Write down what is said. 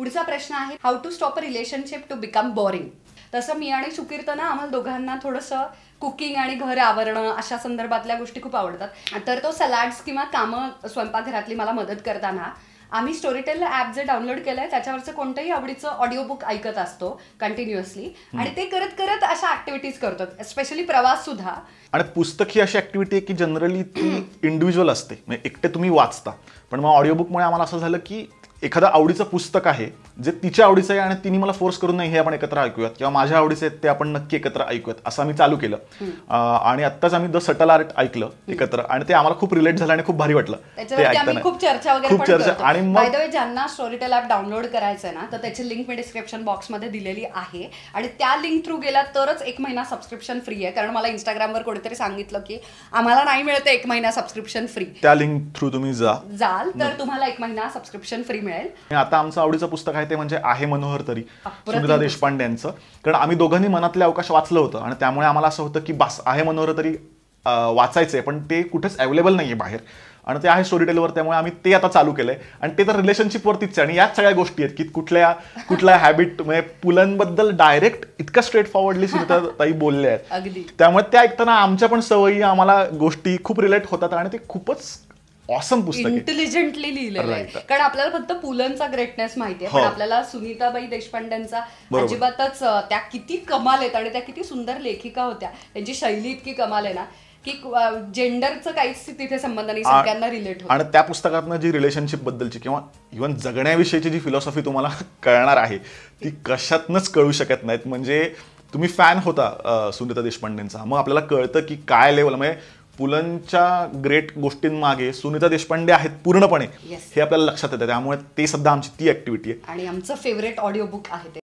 पुढचा प्रश्न आहे how to stop a relationship to become boring तसं मी आणि सुकीर्तना आम्हाला दोघांना थोडंसं कुकिंग आणि घर आवरणं अशा संदर्भातल्या गोष्टी खूप आवडतात. तर तो सलाड्स किंवा कामं स्वयंपाकघरातली मला मदत करताना आम्ही स्टोरीटेल ॲप जे डाउनलोड केलंय त्याच्यावरचं कोणतंही आवडीचं ऑडिओ बुक ऐकत असतो कंटिन्युअसली आणि ते करत करत अशा ऍक्टिव्हिटीज करतो स्पेशली प्रवास सुद्धा. आणि पुस्तक ही अशी ऍक्टिव्हिटी आहे की जनरली ती इंडिव्हिज्युअल असते. म्हणजे एकटे तुम्ही वाचता. पण मग ऑडिओ बुकमुळे आम्हाला असं झालं की एखादं आवडीचं पुस्तक आहे जे तिच्या आवडीचं आहे आणि तिने मला फोर्स करून नाही हे आपण एकत्र ऐकूयात. किंवा माझ्या आवडीचं आहे ते आपण नक्की एकत्र ऐकूयात असं आम्ही चालू केलं. आणि आत्ताच आम्ही द सटल आर्ट ऐकलं एकत्र. आणि ते आम्हाला खूप रिलेट झालं आणि खूप भारी वाटलं. ते ऐकताना. खूप चर्चा वगैरे खूप चर्चा. आणि मग ज्यांना स्टोरीटेल ऍप डाउनलोड करायचं आहे ना तर त्याची लिंक मी डिस्क्रिप्शन बॉक्समध्ये दिलेली आहे. आणि त्या लिंक थ्रू गेला तरच एक महिना सबस्क्रिप्शन फ्री आहे. कारण मला इंस्टाग्रामवर कोणीतरी सांगितलं की आम्हाला नाही मिळत एक महिना सबस्क्रिप्शन फ्री त्या लिंक थ्रू तुम्ही जा. जाल तर तुम्हाला एक महिना सबस्क्रिप्शन फ्री मिळेल. आता आमचं आवडीचं पुस्तक आहे ते म्हणजे आहे मनोहर तरी सुनीता देशपांडे यांचं कारण आम्ही दोघांनी मनातले अवकाश वाचलं होतं आणि त्यामुळे आम्हाला असं होतं की बस आहे मनोहर तरी वाचायचंय पण ते कुठेच अवेलेबल नाहीये बाहेर. आणि ते आहे स्टोरी टेलवर त्यामुळे आम्ही ते आता चालू केलंय. आणि ते तर रिलेशनशिपवरतीच आहे आणि याच सगळ्या गोष्टी आहेत की कुठल्या कुठल्या हॅबिट म्हणजे पुलांबद्दल डायरेक्ट इतकं स्ट्रेट फॉरवर्डली सुनीता ताई बोलल्या आहेत. त्यामुळे त्या ऐकताना आमच्या पण सवयी आम्हाला गोष्टी खूप रिलेट होतात आणि ते खूपच ऑसम पुस्तक इंटेलिजंटली लिहिलेलं आहे. कारण आपल्याला फक्त पुलंचा ग्रेटनेस माहिती आहे हो. पण आपल्याला सुनीताबाई देशपांड्यांचा बरोबर. अजिबातच त्या किती कमाल आहेत आणि त्या किती सुंदर लेखिका होत्या त्यांची शैली इतकी कमाल आहे ना की जेंडरचं काहीच तिथे संबंध नाही सगळ्यांना रिलेट आणि त्या पुस्तकातनं जी रिलेशनशिप बद्दलची किंवा इव्हन जगण्याविषयीची जी फिलॉसॉफी तुम्हाला कळणार आहे ती कशातनंच कळू शकत नाहीत म्हणजे तुम्ही फॅन होता सुनीता देशपांडेंचा मग आपल्याला कळतं की काय लेवल म्हणजे पुलंच्या ग्रेट गोष्टींमागे सुनीता देशपांडे आहेत पूर्णपणे. हे आपल्याला लक्षात येतं. त्यामुळे ते सध्या आमची ती ऍक्टिव्हिटी आहे. आणि आमचं फेवरेट ऑडिओ बुक आहे ते.